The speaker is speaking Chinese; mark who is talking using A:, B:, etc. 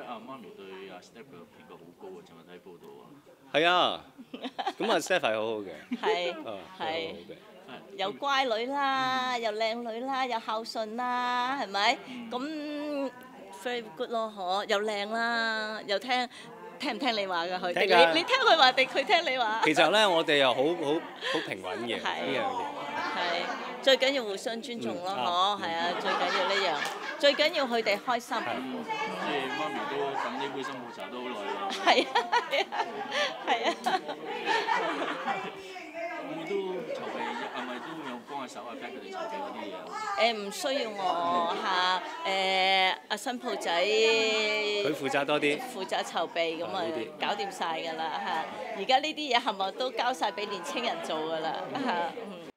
A: 阿媽咪對阿 Step 嘅評價好高啊！尋日睇報道啊，
B: 係啊，咁啊 Steph 係 好好嘅，
C: 係
B: 啊
C: 係
B: 係好嘅。
C: 又乖女啦，又靚女啦，又孝順啦，係咪？咁 very good 咯，嗬，又靚啦，又聽聽唔聽你話㗎佢？你你聽佢話定佢聽你話？
B: 其實咧，我哋又好好好平穩嘅呢
C: 係
B: 樣嘢。
C: 係最緊要互相尊重咯，
B: 嗯
C: 嗬，係啊，最緊要呢樣，最緊要佢哋開心。
A: 即係媽咪都等呢杯新抱茶都好耐啦。
C: 係啊係啊係啊！
A: 會都籌備？係咪都有幫下手阿 Pat 佢哋籌備嗰啲嘢啊？
C: 誒唔需要我嚇誒阿新抱仔。
B: 佢負責多啲。
C: 負責籌備咁啊搞掂晒㗎啦嚇！而家呢啲嘢係咪都交晒俾年青人做㗎啦嚇？嗯